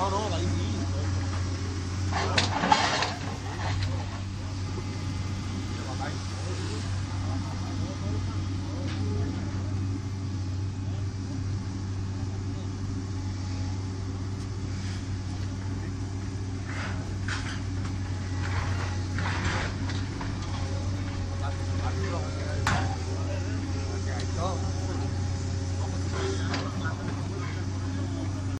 Oh no, like